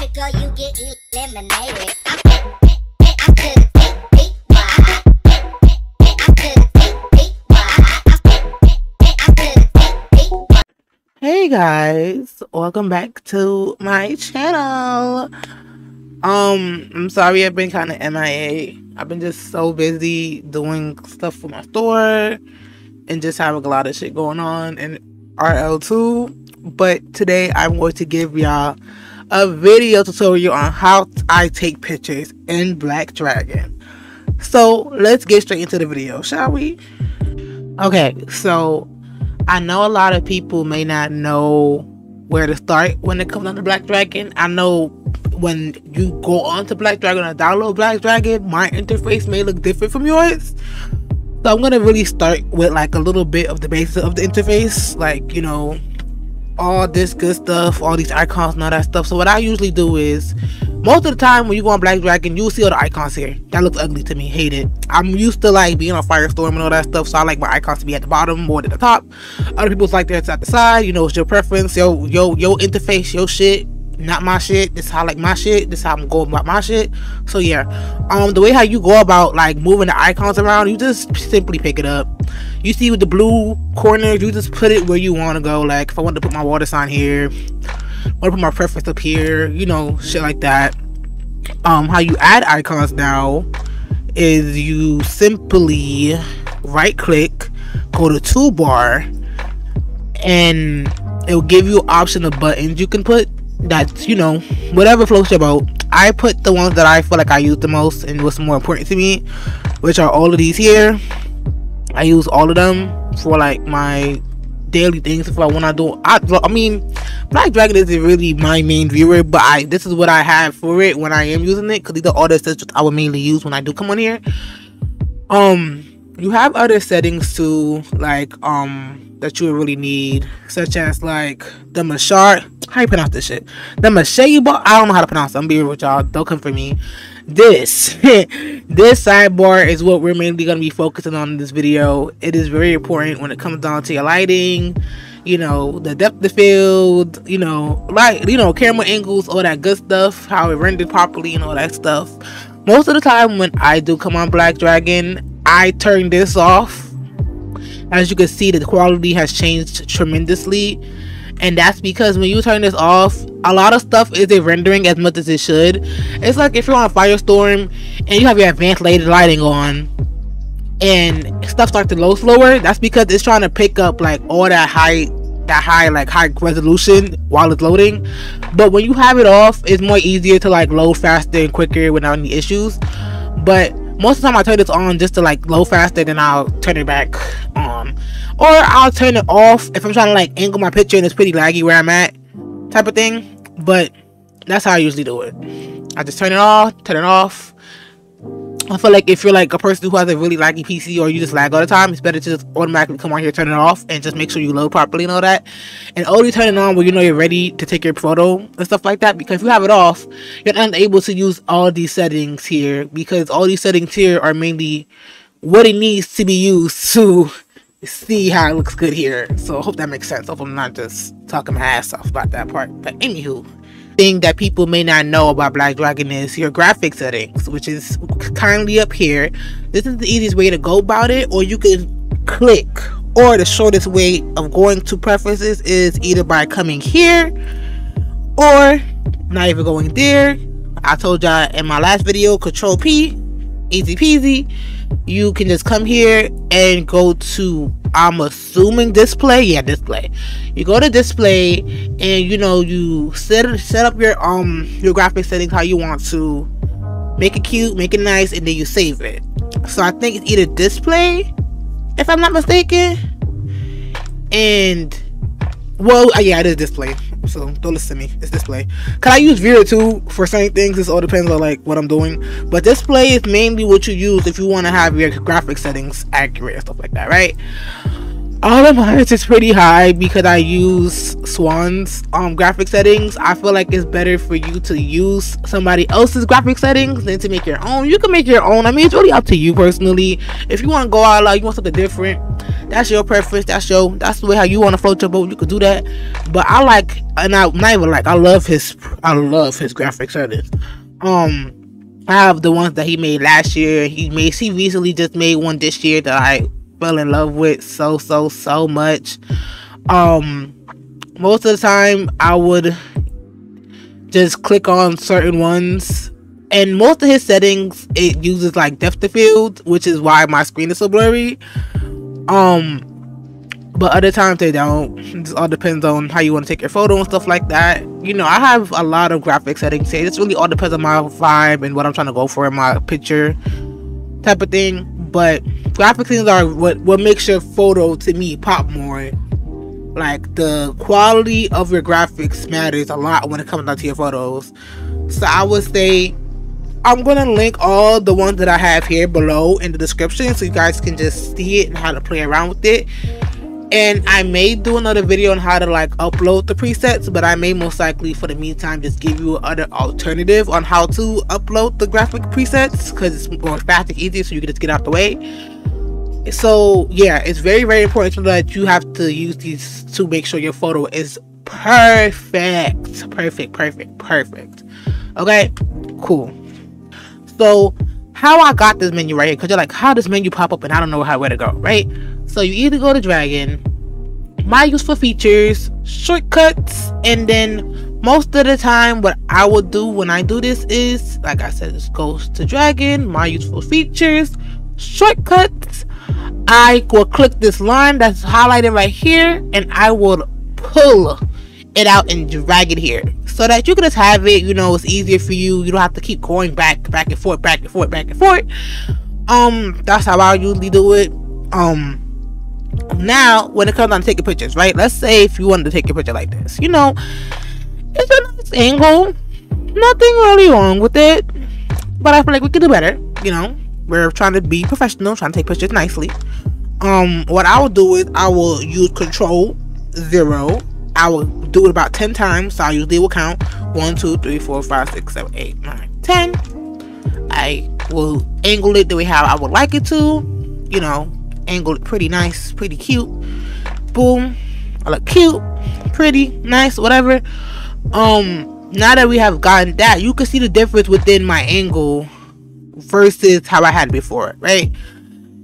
you get eliminated. The beat, beat, why? Hey guys, welcome back to my channel. Um, I'm sorry I've been kind of MIA. I've been just so busy doing stuff for my store and just having a lot of shit going on in RL2. But today I'm going to give y'all a video tutorial on how I take pictures in Black Dragon. So let's get straight into the video, shall we? Okay, so I know a lot of people may not know where to start when it comes on to Black Dragon. I know when you go on to Black Dragon or download Black Dragon, my interface may look different from yours. So I'm gonna really start with like a little bit of the basics of the interface, like you know, all this good stuff, all these icons and all that stuff. So what I usually do is most of the time when you go on Black Dragon, you'll see all the icons here. That looks ugly to me. Hate it. I'm used to like being on Firestorm and all that stuff, so I like my icons to be at the bottom more than the top. Other people's like they're at the side. You know, it's your preference. Yo, yo, yo interface, yo shit not my shit. This how I like my shit. This how I'm going about my shit. So yeah, um, the way how you go about like moving the icons around, you just simply pick it up. You see with the blue corners, you just put it where you want to go. Like if I want to put my water sign here, want to put my preference up here, you know, shit like that. Um, how you add icons now is you simply right click, go to toolbar, and it will give you option of buttons you can put that's you know whatever floats your boat. I put the ones that i feel like i use the most and what's more important to me which are all of these here. I use all of them for like my daily things if i want to do I, I mean black dragon isn't really my main viewer but i this is what i have for it when i am using it because these are all the settings i would mainly use when i do come on here. Um you have other settings too like um that you would really need such as like the mashar how you pronounce this shit? The Mache bar? I don't know how to pronounce it. I'm being with y'all. Don't come for me. This, this sidebar is what we're mainly going to be focusing on in this video. It is very important when it comes down to your lighting, you know, the depth of field, you know, light, you know, camera angles, all that good stuff, how it rendered properly and all that stuff. Most of the time when I do come on Black Dragon, I turn this off. As you can see, the quality has changed tremendously. And that's because when you turn this off a lot of stuff isn't rendering as much as it should. It's like if you're on a firestorm and you have your advanced lighting on and stuff starts to load slower that's because it's trying to pick up like all that high that high like high resolution while it's loading. But when you have it off it's more easier to like load faster and quicker without any issues. But most of the time I turn this on just to like load faster then I'll turn it back on. Or I'll turn it off if I'm trying to like angle my picture and it's pretty laggy where I'm at type of thing but that's how I usually do it. I just turn it off turn it off I feel like if you're like a person who has a really laggy PC or you just lag all the time, it's better to just automatically come on here, turn it off, and just make sure you load properly and all that. And only turn it on when you know you're ready to take your photo and stuff like that. Because if you have it off, you're unable to use all these settings here because all these settings here are mainly what it needs to be used to see how it looks good here. So I hope that makes sense. Hope I'm not just talking my ass off about that part. But anywho, thing that people may not know about Black Dragon is your graphic settings, which is kindly up here. This is the easiest way to go about it, or you can click. Or the shortest way of going to preferences is either by coming here or not even going there. I told y'all in my last video, Control P, easy peasy you can just come here and go to I'm assuming display? Yeah display. You go to display and you know you set set up your um your graphic settings how you want to. Make it cute make it nice and then you save it. So I think it's either display if I'm not mistaken and well yeah it is display so don't listen to me. It's display. Can I use Vera too for certain things? This all depends on like what I'm doing. But display is mainly what you use if you want to have your graphic settings accurate and stuff like that, right? All of mine is pretty high because I use Swain's um graphic settings. I feel like it's better for you to use somebody else's graphic settings than to make your own. You can make your own. I mean, it's really up to you personally. If you want to go out like you want something different, that's your preference. That's your that's the way how you want to float your boat. You could do that. But I like and I not even like I love his I love his graphic settings. Um I have the ones that he made last year. He made he recently just made one this year that I fell in love with so so so much. Um most of the time I would just click on certain ones and most of his settings it uses like depth of field, which is why my screen is so blurry. Um but other times they don't. It just all depends on how you want to take your photo and stuff like that. You know, I have a lot of graphic settings here. It really all depends on my vibe and what I'm trying to go for in my picture type of thing. But graphic things are what what makes your photo to me pop more. Like the quality of your graphics matters a lot when it comes down to your photos. So I would say I'm gonna link all the ones that I have here below in the description so you guys can just see it and how to play around with it and I may do another video on how to like upload the presets but I may most likely for the meantime just give you other alternative on how to upload the graphic presets because it's more fast and easy so you can just get out the way. So yeah it's very very important that you have to use these to make sure your photo is perfect. Perfect perfect perfect. Okay cool. So how I got this menu right here because you're like how does menu pop up and I don't know how where to go right so you either go to Dragon, my useful features, shortcuts, and then most of the time what I will do when I do this is, like I said, just goes to Dragon, my useful features, shortcuts. I will click this line that's highlighted right here and I will pull it out and drag it here. So that you can just have it you know it's easier for you. You don't have to keep going back back and forth back and forth back and forth. Um that's how i usually do it. Um now, when it comes down to taking pictures, right? Let's say if you wanted to take a picture like this, you know, it's a nice angle. Nothing really wrong with it. But I feel like we could do better, you know. We're trying to be professional, trying to take pictures nicely. Um, what I will do is I will use control zero. I will do it about 10 times. So I usually will count 1, 2, 3, 4, 5, 6, 7, 8, 9, 10. I will angle it the way how I would like it to, you know, angled pretty nice, pretty cute. Boom. I look cute, pretty, nice, whatever. Um, now that we have gotten that, you can see the difference within my angle versus how I had before, right?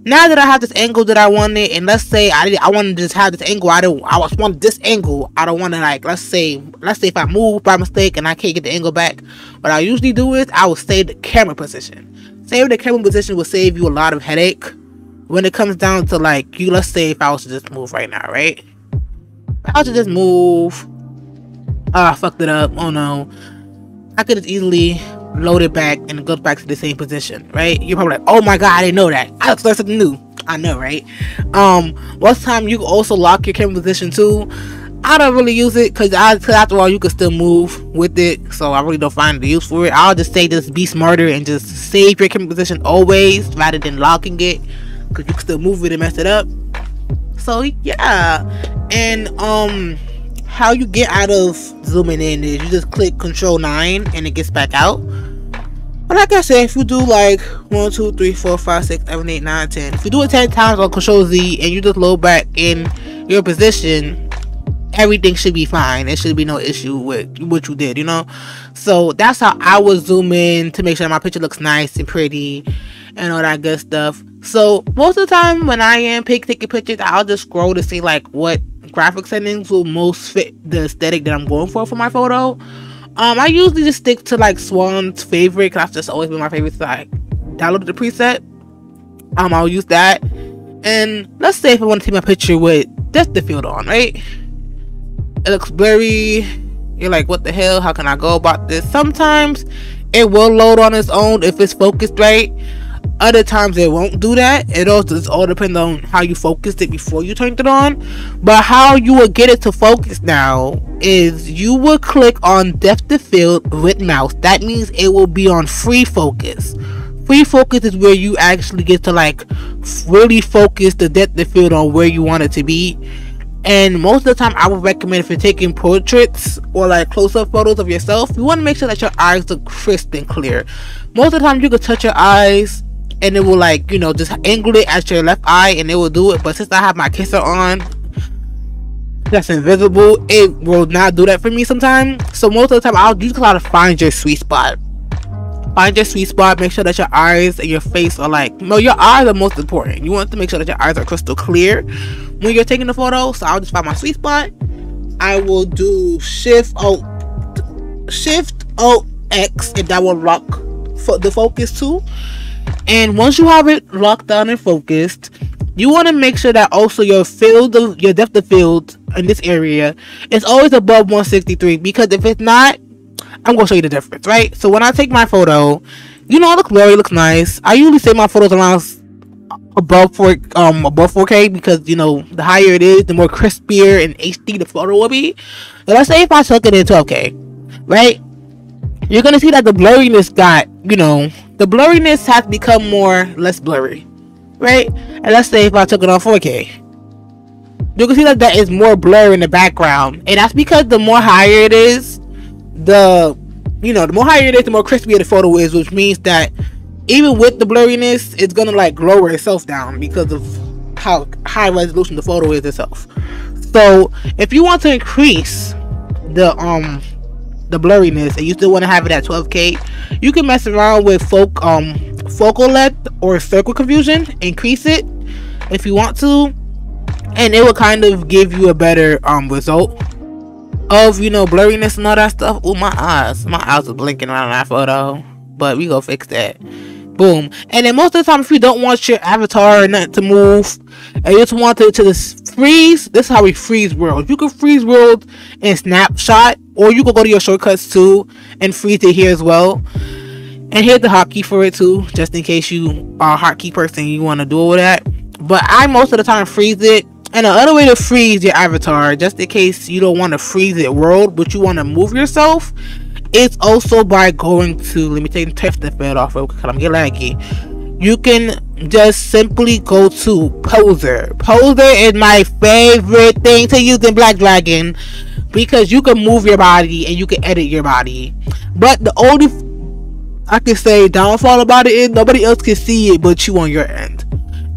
Now that I have this angle that I wanted, and let's say I I want to just have this angle, I don't I just want this angle. I don't want to like let's say let's say if I move by mistake and I can't get the angle back, what I usually do is I will save the camera position. Save the camera position will save you a lot of headache when it comes down to like you let's say if I was to just move right now, right? I was to just move. Oh, I fucked it up. Oh no. I could just easily load it back and it goes back to the same position, right? You're probably like, oh my god, I didn't know that. I learned something new. I know, right? Um, most time you also lock your camera position too. I don't really use it because after all, you can still move with it, so I really don't find the use for it. I'll just say just be smarter and just save your camera position always rather than locking it because you can still move it and mess it up. So yeah, and um, how you get out of zooming in is you just click Control Nine and it gets back out. But like I said, if you do like 1, 2, 3, 4, 5, 6, 7, 8, 9, 10, if you do it 10 times on Control Z and you just load back in your position, everything should be fine. There should be no issue with what you did, you know? So that's how I would zoom in to make sure my picture looks nice and pretty and all that good stuff. So most of the time when I am pick taking pictures, I'll just scroll to see like what graphic settings will most fit the aesthetic that I'm going for for my photo. Um, I usually just stick to like Swain's favorite because that's just always been my favorite. So I downloaded the preset. Um, I'll use that. And let's say if I want to take my picture with depth of field on, right? It looks blurry. You're like, what the hell? How can I go about this? Sometimes it will load on its own if it's focused right. Other times it won't do that. It also just all depends on how you focused it before you turned it on. But how you will get it to focus now is you will click on depth of field with mouse. That means it will be on free focus. free focus is where you actually get to like really focus the depth of field on where you want it to be and most of the time i would recommend if you're taking portraits or like close-up photos of yourself you want to make sure that your eyes look crisp and clear most of the time you can touch your eyes and it will like you know just angle it at your left eye and it will do it. But since i have my kisser on that's invisible it will not do that for me sometimes so most of the time i'll use a lot to find your sweet spot. Find your sweet spot. Make sure that your eyes and your face are like no your eyes are most important. You want to make sure that your eyes are crystal clear when you're taking the photo. So i'll just find my sweet spot. I will do shift o shift o x and that will lock for the focus too and once you have it locked down and focused you want to make sure that also your field of your depth of field in this area is always above 163 because if it's not I'm gonna show you the difference, right? So when I take my photo, you know the blurry looks nice. I usually say my photos around above four um above 4K because you know the higher it is, the more crispier and HD the photo will be. But let's say if I took it in 12K, right? You're gonna see that the blurriness got, you know, the blurriness has become more less blurry, right? And let's say if I took it on 4K, you can see that that is more blur in the background, and that's because the more higher it is, the you know the more higher it is the more crispy the photo is which means that even with the blurriness it's gonna like lower itself down because of how high resolution the photo is itself. So if you want to increase the um the blurriness and you still want to have it at 12k you can mess around with folk um focal length or circle confusion increase it if you want to and it will kind of give you a better um result of you know blurriness and all that stuff. Oh my eyes, my eyes are blinking around that photo, but we gonna fix that. Boom. And then most of the time, if you don't want your avatar or nothing to move, and you just want it to just freeze, this is how we freeze world. You can freeze world in snapshot, or you can go to your shortcuts too and freeze it here as well. And here's the hotkey for it too, just in case you are a hotkey person you want to do with that. But I most of the time freeze it and another way to freeze your avatar, just in case you don't want to freeze it world, but you want to move yourself, it's also by going to, let me take the test the fed off because I'm getting laggy. You can just simply go to Poser. Poser is my favorite thing to use in Black Dragon because you can move your body and you can edit your body. But the only I can say downfall about it is nobody else can see it but you on your end.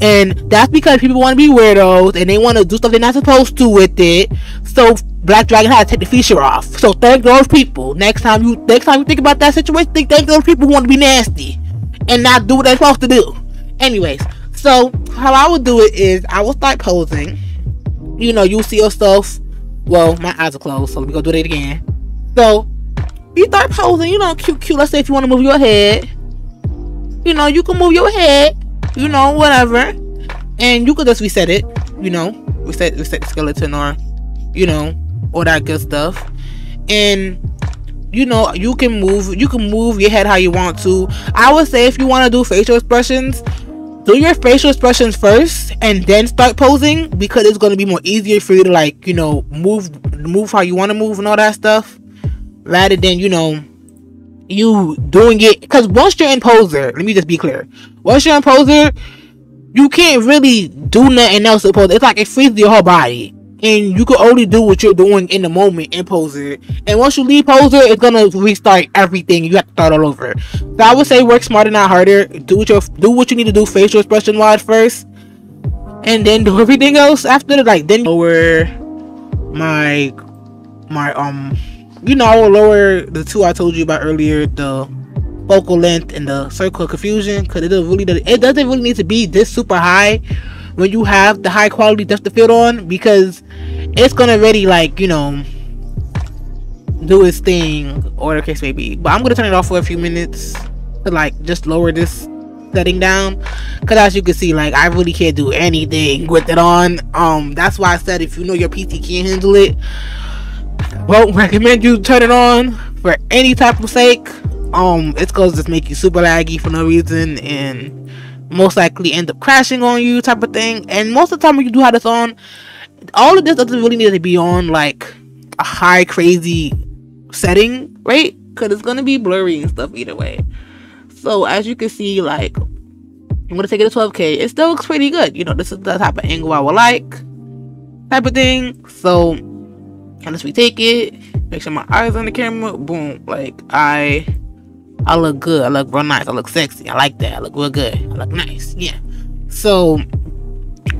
And that's because people want to be weirdos and they want to do stuff they're not supposed to with it. So Black Dragon had to take the feature off. So thank those people. Next time you next time you think about that situation, think thank those people who want to be nasty and not do what they're supposed to do. Anyways, so how I would do it is I will start posing. You know, you see yourself. Well, my eyes are closed, so let me go do that again. So you start posing, you know, cute, cute. Let's say if you want to move your head, you know, you can move your head you know, whatever. And you could just reset it, you know, reset reset the skeleton or, you know, all that good stuff. And you know, you can move you can move your head how you want to. I would say if you want to do facial expressions, do your facial expressions first and then start posing because it's gonna be more easier for you to like, you know, move move how you want to move and all that stuff. Rather than, you know, you doing it because once you're in poser, let me just be clear. Once you're in poser, you can't really do nothing else in poser. It's like it freezes your whole body. And you can only do what you're doing in the moment in poser. And once you leave poser, it's gonna restart everything. You have to start all over. So I would say work smarter, not harder. Do what you do what you need to do facial expression wise first. And then do everything else after like then lower my my um you know, I will lower the two I told you about earlier, the focal length and the circle confusion, because it doesn't really it doesn't really need to be this super high when you have the high quality depth of field on, because it's gonna really like you know do its thing or the case may be. But I'm gonna turn it off for a few minutes to like just lower this setting down because as you can see like i really can't do anything with it on um that's why i said if you know your pc can't handle it won't recommend you turn it on for any type of sake. Um, it's gonna just make you super laggy for no reason and most likely end up crashing on you type of thing. And most of the time when you do have this on, all of this doesn't really need to be on like a high crazy setting, right? Because it's gonna be blurry and stuff either way. So as you can see, like I'm gonna take it to 12k. It still looks pretty good. You know, this is the type of angle I would like, type of thing. So once we take it, make sure my eyes on the camera. Boom, like I, I look good. I look real nice. I look sexy. I like that. I look real good. I look nice. Yeah. So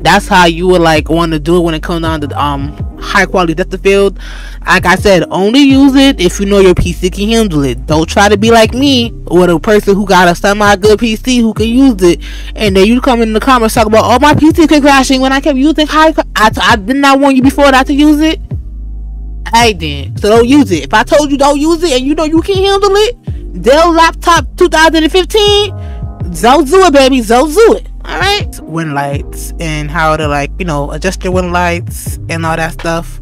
that's how you would like want to do it when it comes down to um high quality depth of field. Like I said, only use it if you know your PC can handle it. Don't try to be like me or a person who got a semi good PC who can use it, and then you come in the comments talk about, oh my PC kept crashing when I kept using high. I, I did not warn you before not to use it. I did, so don't use it. If I told you don't use it and you know you can't handle it, Dell laptop 2015, Zozu it, baby, Zozu it all right wind lights and how to like you know adjust your wind lights and all that stuff.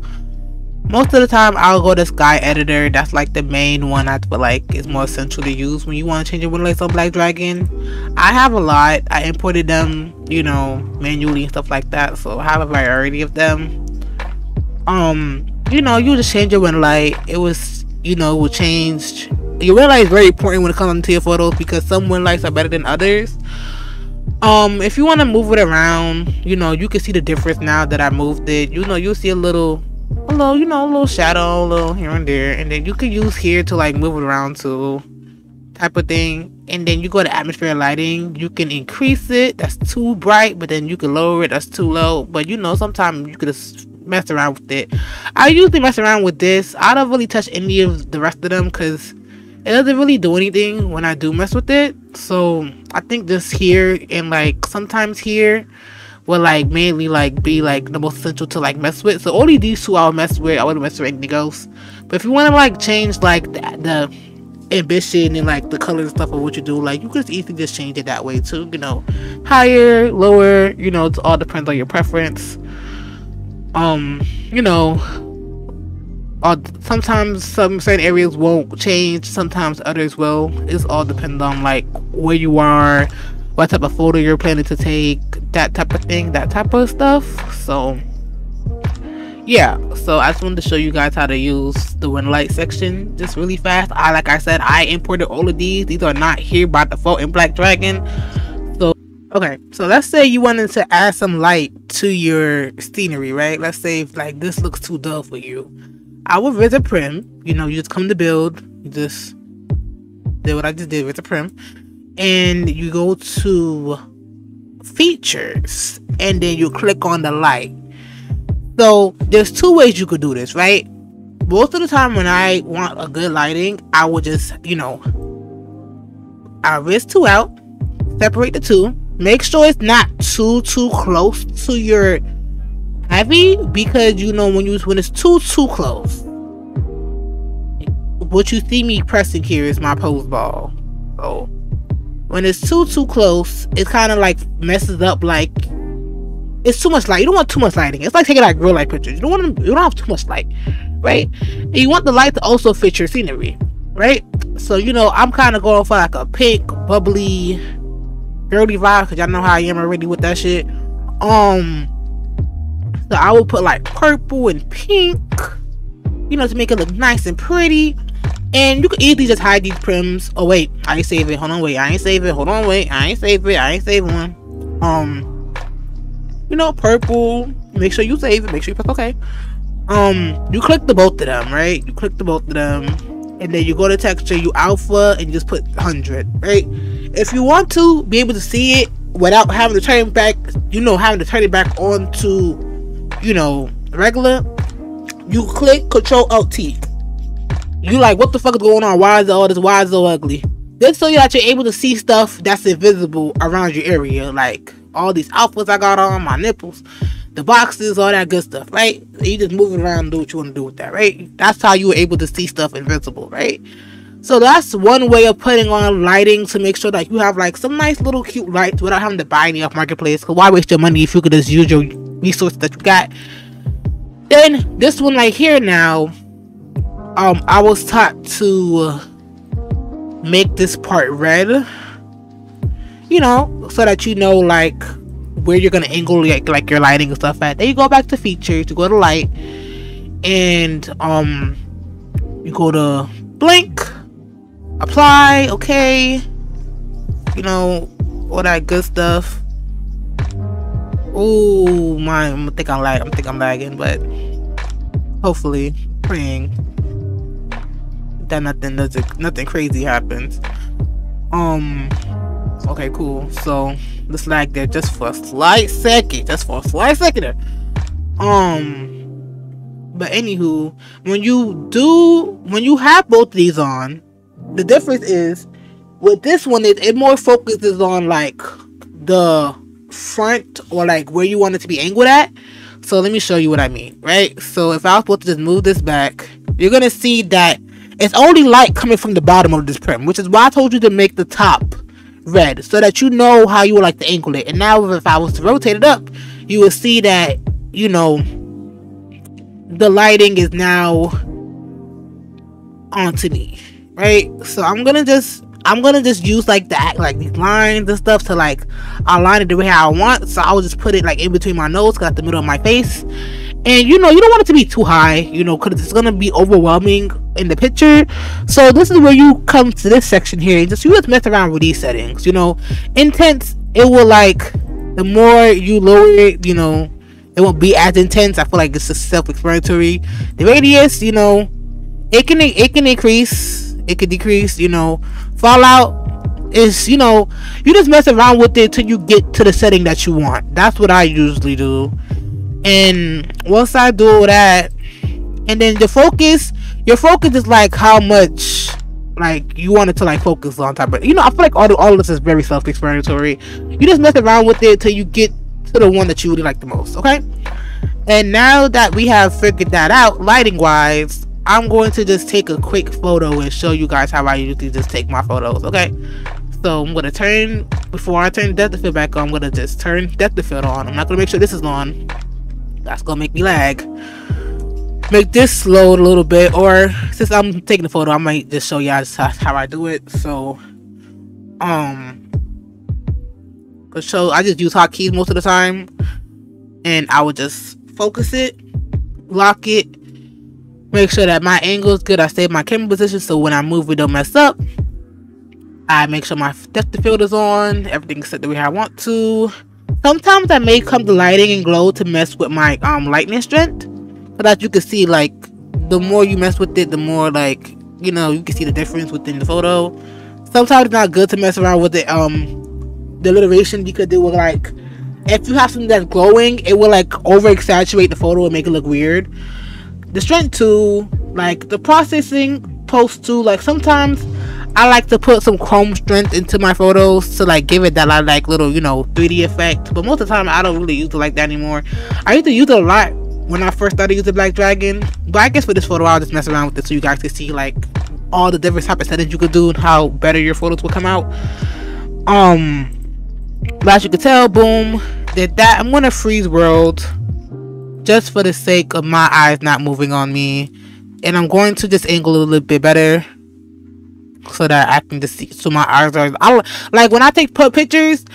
Most of the time i'll go to sky editor. That's like the main one i feel like is more essential to use when you want to change your wind lights on black dragon. I have a lot. I imported them you know manually and stuff like that so i have a variety of them. Um you know you just change your wind light. It was you know will change your wind light is very important when it comes to your photos because some wind lights are better than others. Um if you want to move it around you know you can see the difference now that i moved it. You know you'll see a little a little you know a little shadow a little here and there. And then you can use here to like move it around too type of thing. And then you go to atmosphere lighting you can increase it. That's too bright but then you can lower it. That's too low. But you know sometimes you could just mess around with it. I usually mess around with this. I don't really touch any of the rest of them because it doesn't really do anything when I do mess with it. So I think this here and like sometimes here will like mainly like be like the most essential to like mess with. So only these two I'll mess with. I wouldn't mess with anything else. But if you want to like change like the, the ambition and like the color and stuff of what you do, like you could easily just change it that way too. You know, higher, lower. You know, it all depends on your preference. Um, you know, uh, sometimes some certain areas won't change sometimes others will. It's all depend on like where you are what type of photo you're planning to take that type of thing that type of stuff. So yeah. So i just wanted to show you guys how to use the wind light section just really fast. I like i said i imported all of these. These are not here by default in black dragon. So okay. So let's say you wanted to add some light to your scenery right? Let's say like this looks too dull for you I would visit a Prim. You know, you just come to build. You just did what I just did with the Prim. And you go to features and then you click on the light. So there's two ways you could do this, right? Most of the time when I want a good lighting, I will just, you know, I risk two out, separate the two, make sure it's not too too close to your heavy because you know when you when it's too too close. What you see me pressing here is my pose ball. So when it's too too close, it kind of like messes up like it's too much light. You don't want too much lighting. It's like taking like real light pictures. You don't want you don't have too much light, right? And you want the light to also fit your scenery, right? So you know I'm kind of going for like a pink, bubbly, girly vibe because y'all know how I am already with that shit. Um, so I will put like purple and pink, you know, to make it look nice and pretty. And you can easily just hide these prims. Oh wait, I ain't save it. Hold on, wait, I ain't save it. Hold on, wait, I ain't save it. I ain't save one. Um, you know, purple. Make sure you save it. Make sure you press OK. Um, you click the both of them, right? You click the both of them, and then you go to texture, you alpha, and you just put hundred, right? If you want to be able to see it without having to turn back, you know, having to turn it back on to you know, regular, you click Control Alt T. You like, what the fuck is going on? Why is all this? Why is so ugly? This so that you're able to see stuff that's invisible around your area, like all these outfits I got on, my nipples, the boxes, all that good stuff, right? You just move it around do what you want to do with that, right? That's how you were able to see stuff invisible, right? So that's one way of putting on lighting to make sure that you have like some nice little cute lights without having to buy any off marketplace. Cause why waste your money if you could just use your resources that you got? Then this one right here now, um, I was taught to make this part red. You know, so that you know like where you're gonna angle like like your lighting and stuff at. Then you go back to features, you go to light, and um, you go to blink apply okay you know, all that good stuff. Oh my, I think I'm lag. I think I'm lagging, but hopefully, praying that nothing nothing nothing crazy happens. Um. Okay, cool. So let's lag there just for a slight second, just for a slight second. There. Um. But anywho, when you do, when you have both these on, the difference is with this one, is it more focuses on like the front or like where you want it to be angled at. So let me show you what I mean, right? So if I was supposed to just move this back, you're gonna see that it's only light coming from the bottom of this prim, which is why I told you to make the top red so that you know how you would like to angle it. And now if I was to rotate it up, you will see that, you know, the lighting is now onto me, right? So I'm gonna just I'm gonna just use like that, like these lines and stuff to like align it the way I want. So I will just put it like in between my nose, got the middle of my face. And you know, you don't want it to be too high, you know, because it's gonna be overwhelming in the picture. So this is where you come to this section here and just you just mess around with these settings. You know, intense it will like the more you lower it, you know, it won't be as intense. I feel like it's just self-explanatory. The radius, you know, it can it can increase, it can decrease. You know, Fallout is you know you just mess around with it till you get to the setting that you want. That's what I usually do. And once I do that, and then the focus, your focus is like how much like you want it to like focus on top of you know i feel like all, all of this is very self-explanatory you just mess around with it till you get to the one that you really like the most okay and now that we have figured that out lighting wise i'm going to just take a quick photo and show you guys how i usually just take my photos okay? So i'm going to turn before i turn depth of field back on i'm going to just turn depth of field on. I'm not going to make sure this is on. That's going to make me lag. Make this load a little bit or since i'm taking the photo i might just show y'all how, how i do it. So um so i just use hotkeys most of the time and i would just focus it lock it make sure that my angle is good i save my camera position so when i move it don't mess up. I make sure my depth of field is on everything's set the way i want to. Sometimes i may come to lighting and glow to mess with my um lightning strength so that you can see like the more you mess with it the more like you know you can see the difference within the photo. Sometimes it's not good to mess around with the um the alliteration because it will like if you have something that's glowing it will like over exaggerate the photo and make it look weird the strength tool like the processing post to like sometimes I like to put some chrome strength into my photos to like give it that like little you know 3D effect but most of the time I don't really use it like that anymore I used to use it a lot when I first started using Black Dragon. But I guess for this photo, I'll just mess around with it so you guys can see like all the different type of settings you could do and how better your photos will come out. Um, but as you can tell, boom, did that. I'm gonna freeze world just for the sake of my eyes not moving on me, and I'm going to just angle a little bit better so that I can just see. So my eyes are. I like when I take pictures,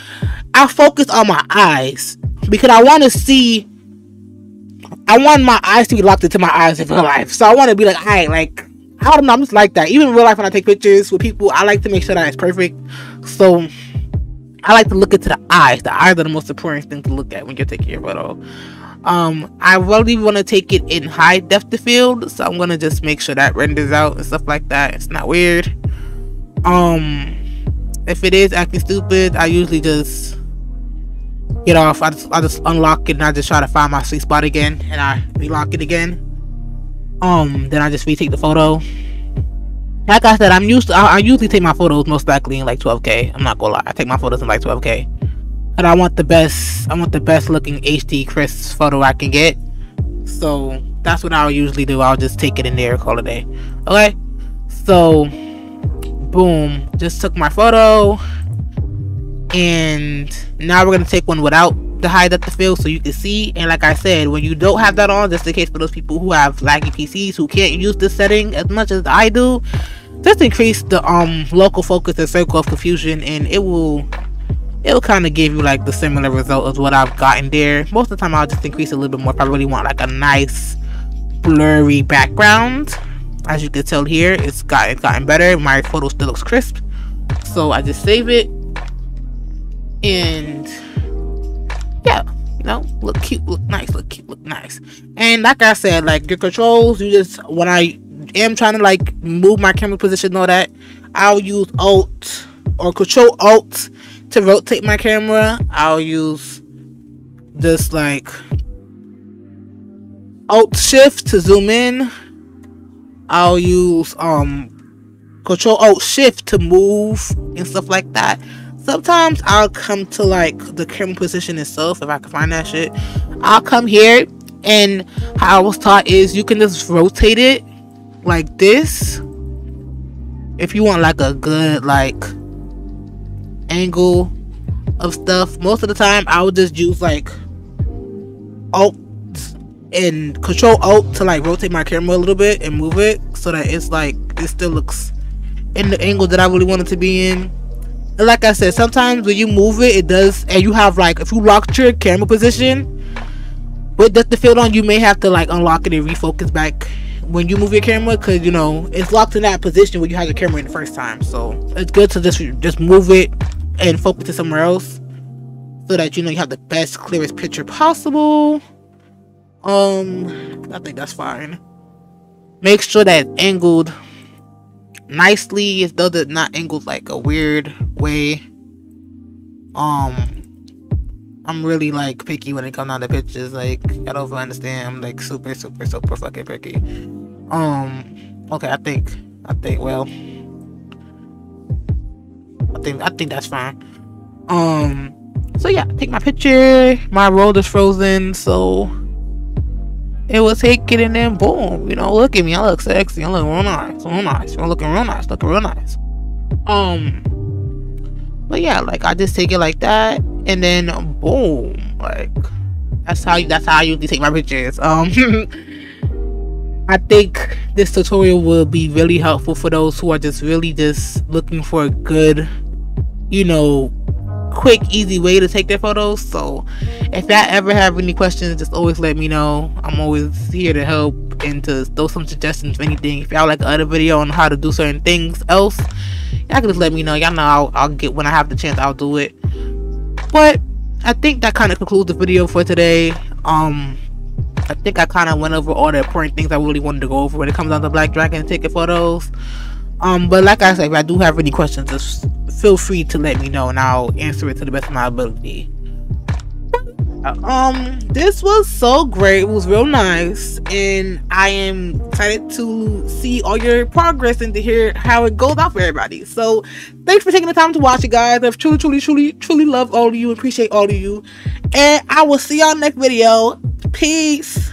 I focus on my eyes because I want to see I want my eyes to be locked into my eyes in real life. So I want to be like, I like, I don't know, I'm just like that. Even in real life, when I take pictures with people, I like to make sure that it's perfect. So I like to look into the eyes. The eyes are the most important thing to look at when you're taking your photo. Um, I really want to take it in high depth of field, so I'm gonna just make sure that renders out and stuff like that. It's not weird. Um, if it is acting stupid, I usually just get off. I just I just unlock it and I just try to find my sweet spot again and I relock it again. Um, then I just retake the photo. Like I said, I'm used to I, I usually take my photos most likely in like 12k. I'm not gonna lie, I take my photos in like 12k. And I want the best I want the best looking HD crisp photo I can get. So that's what I'll usually do. I'll just take it in there, call it a day. Okay? So boom. Just took my photo and now we're gonna take one without the depth of field so you can see and like I said when you don't have that on just in case for those people who have laggy PCs who can't use this setting as much as I do just increase the um local focus and circle of confusion and it will it'll kind of give you like the similar result as what I've gotten there. Most of the time I'll just increase a little bit more if I really want like a nice blurry background. As you can tell here it's got it's gotten better. My photo still looks crisp so I just save it. And yeah, you know, look cute, look nice, look cute, look nice. And like I said, like your controls, you just when I am trying to like move my camera position, and all that, I'll use Alt or Control Alt to rotate my camera. I'll use just like Alt Shift to zoom in. I'll use um Control Alt Shift to move and stuff like that. Sometimes I'll come to like the camera position itself if I can find that shit. I'll come here and how I was taught is you can just rotate it like this if you want like a good like angle of stuff most of the time i would just use like alt and control alt to like rotate my camera a little bit and move it so that it's like it still looks in the angle that i really want it to be in. And like i said sometimes when you move it it does and you have like if you locked your camera position with the field on you may have to like unlock it and refocus back when you move your camera because you know it's locked in that position when you had your camera in the first time. So it's good to just just move it and focus to somewhere else so that you know you have the best clearest picture possible. Um i think that's fine. Make sure that it's angled nicely it does it not angled like a weird way. Um i'm really like picky when it comes down to pictures like i don't understand i'm like super super super fucking picky um okay i think i think well I think I think that's fine. Um so yeah, take my picture. My roll is frozen, so it will take it and then boom, you know, look at me. I look sexy. I look real nice. Real nice. I'm looking real nice. Looking real nice. Um but yeah, like I just take it like that and then boom. Like that's how you that's how I usually take my pictures. Um I think this tutorial will be really helpful for those who are just really just looking for a good, you know, quick, easy way to take their photos. So if y'all ever have any questions, just always let me know. I'm always here to help and to throw some suggestions anything. If y'all like another video on how to do certain things else, y'all can just let me know. Y'all know I'll, I'll get when I have the chance, I'll do it. But I think that kind of concludes the video for today. Um, I think I kind of went over all the important things I really wanted to go over when it comes down to Black Dragon ticket photos. Um, but like I said, if I do have any questions, just feel free to let me know and I'll answer it to the best of my ability. Um, this was so great. It was real nice, and I am excited to see all your progress and to hear how it goes out for everybody. So, thanks for taking the time to watch it, guys. I've truly, truly, truly, truly love all of you. Appreciate all of you, and I will see y'all next video. Peace.